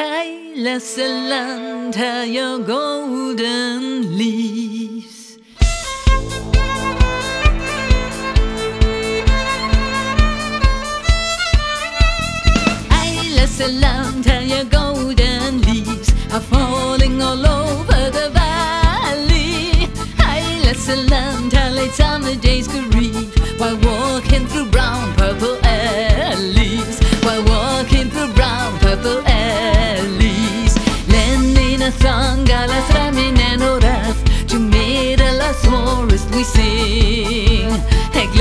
Eyeless land, her your golden leaves. the land and your golden leaves are falling all over the valley. I let the land, I lay summer days could read while walking through brown. we sing. Take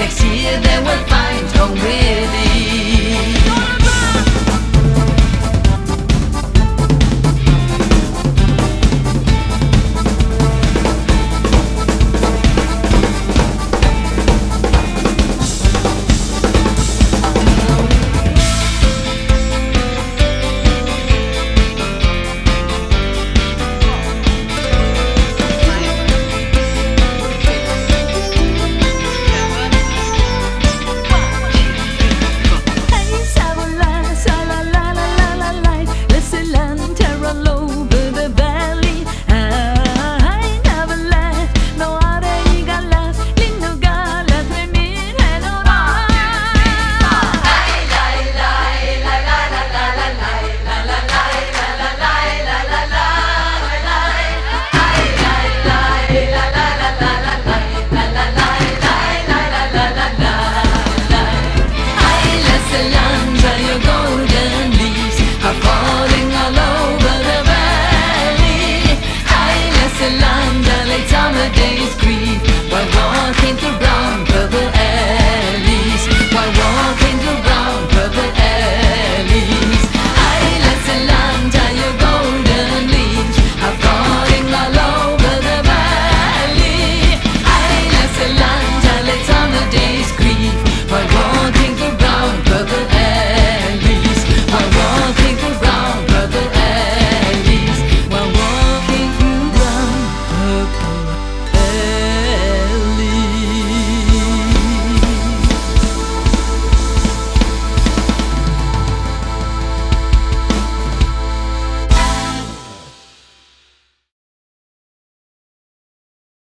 Next year they will find home with winning.